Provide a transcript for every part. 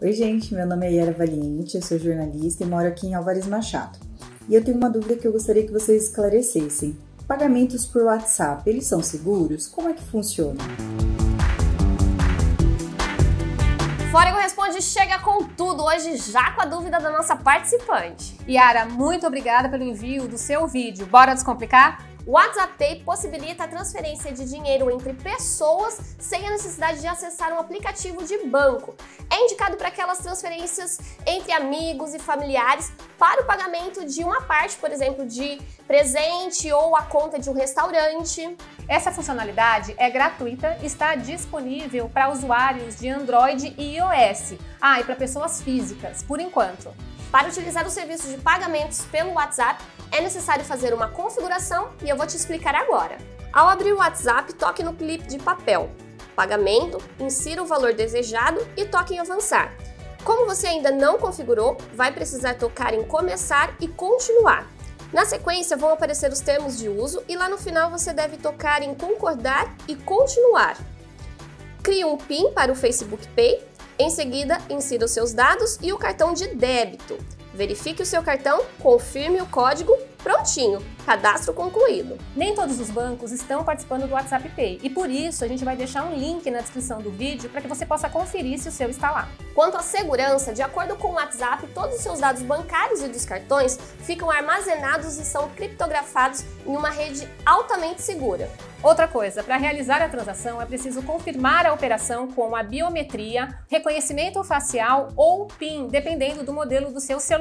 Oi, gente, meu nome é Yara Valiente, eu sou jornalista e moro aqui em Álvares Machado. E eu tenho uma dúvida que eu gostaria que vocês esclarecessem. Pagamentos por WhatsApp, eles são seguros? Como é que funciona? Fórigo Responde chega com tudo, hoje já com a dúvida da nossa participante. Yara, muito obrigada pelo envio do seu vídeo. Bora descomplicar? O WhatsApp Pay possibilita a transferência de dinheiro entre pessoas sem a necessidade de acessar um aplicativo de banco. É indicado para aquelas transferências entre amigos e familiares para o pagamento de uma parte, por exemplo, de presente ou a conta de um restaurante. Essa funcionalidade é gratuita e está disponível para usuários de Android e iOS. Ah, e para pessoas físicas, por enquanto. Para utilizar o serviço de pagamentos pelo WhatsApp, é necessário fazer uma configuração e eu vou te explicar agora. Ao abrir o WhatsApp, toque no clipe de papel, pagamento, insira o valor desejado e toque em avançar. Como você ainda não configurou, vai precisar tocar em começar e continuar. Na sequência vão aparecer os termos de uso e lá no final você deve tocar em concordar e continuar. Crie um PIN para o Facebook Pay, em seguida insira os seus dados e o cartão de débito. Verifique o seu cartão, confirme o código, prontinho, cadastro concluído. Nem todos os bancos estão participando do WhatsApp Pay e por isso a gente vai deixar um link na descrição do vídeo para que você possa conferir se o seu está lá. Quanto à segurança, de acordo com o WhatsApp, todos os seus dados bancários e dos cartões ficam armazenados e são criptografados em uma rede altamente segura. Outra coisa, para realizar a transação é preciso confirmar a operação com a biometria, reconhecimento facial ou PIN, dependendo do modelo do seu celular.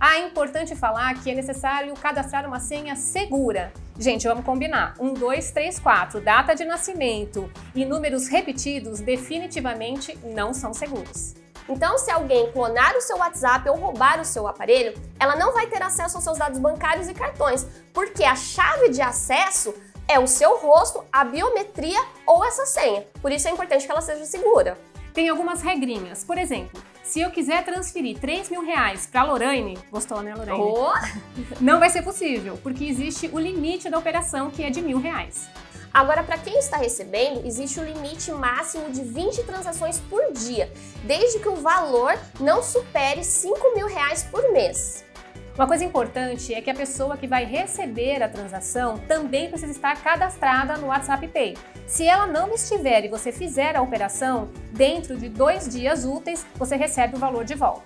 Ah, é importante falar que é necessário cadastrar uma senha segura. Gente, vamos combinar. 1, 2, 3, 4, data de nascimento e números repetidos definitivamente não são seguros. Então, se alguém clonar o seu WhatsApp ou roubar o seu aparelho, ela não vai ter acesso aos seus dados bancários e cartões, porque a chave de acesso é o seu rosto, a biometria ou essa senha. Por isso é importante que ela seja segura. Tem algumas regrinhas. Por exemplo, se eu quiser transferir 3 mil reais para Lorraine, gostou né, Lorraine? Oh. Não vai ser possível, porque existe o limite da operação que é de mil reais. Agora, para quem está recebendo, existe o limite máximo de 20 transações por dia, desde que o valor não supere 5 mil reais por mês. Uma coisa importante é que a pessoa que vai receber a transação também precisa estar cadastrada no WhatsApp Pay. Se ela não estiver e você fizer a operação, dentro de dois dias úteis você recebe o valor de volta.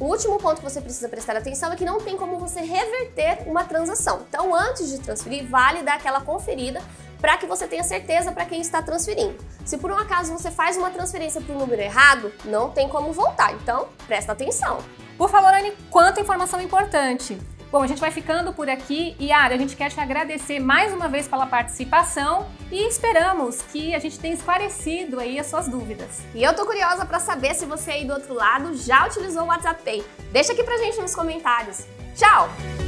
O último ponto que você precisa prestar atenção é que não tem como você reverter uma transação. Então, antes de transferir, vale dar aquela conferida para que você tenha certeza para quem está transferindo. Se por um acaso você faz uma transferência para o número errado, não tem como voltar. Então, presta atenção. Por favor, Anne, quanta informação importante! Bom, a gente vai ficando por aqui e, Ara, a gente quer te agradecer mais uma vez pela participação e esperamos que a gente tenha esclarecido aí as suas dúvidas. E eu tô curiosa para saber se você aí do outro lado já utilizou o WhatsApp Pay. Deixa aqui pra gente nos comentários. Tchau!